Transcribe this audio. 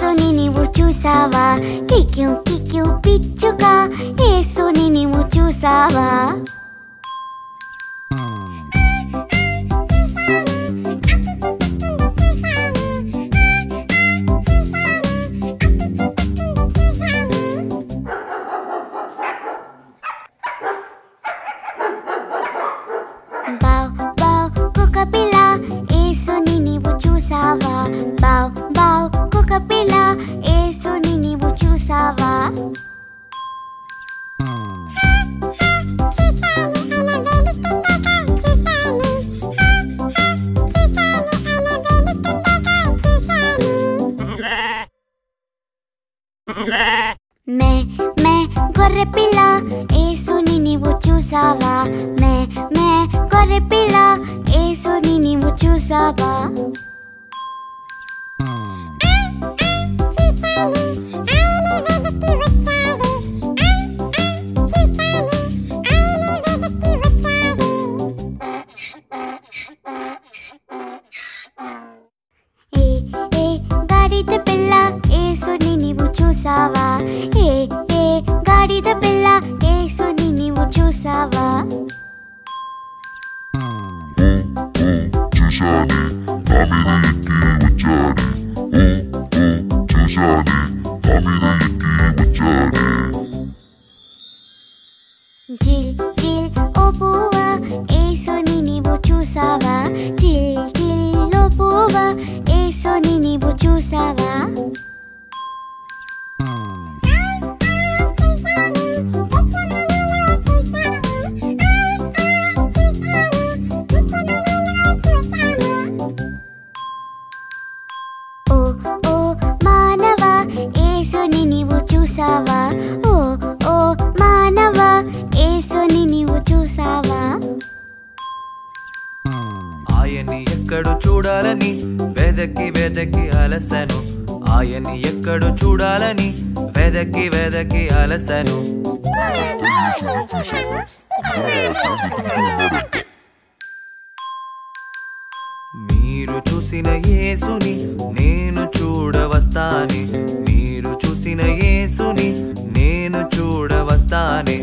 పిచ్చుక నీవు చూసావా కిక్యు కిక్యూ పిచ్చుక యేసుని నీవు చూసావా బావ్ పిల్ల యేసుని నీవు చూసావా? మే మే గొర్రె పిల్ల యేసుని నీవు చూసావా? మే మే గొర్రె పిల్ల యేసుని నీవు చూసావా? చూశానే నా మీద ఎక్కి వచ్చాడే ఓ ఓ చూశానే నా మీద ఎక్కి వచ్చాడే చూసావా? ఓ ఓ మానవ యేసుని నీవు చూసావా? ఆయన్ని ఎక్కడు చూడాలని వెదకి వెదకి అలసను. ఆయన్ని ఎక్కడు చూడాలని వెదకి వెదకి అలసను. మీరు చూసిన యేసుని నేను చూడవస్తానే. మీరు చూసిన యేసుని నేను చూడవస్తానే.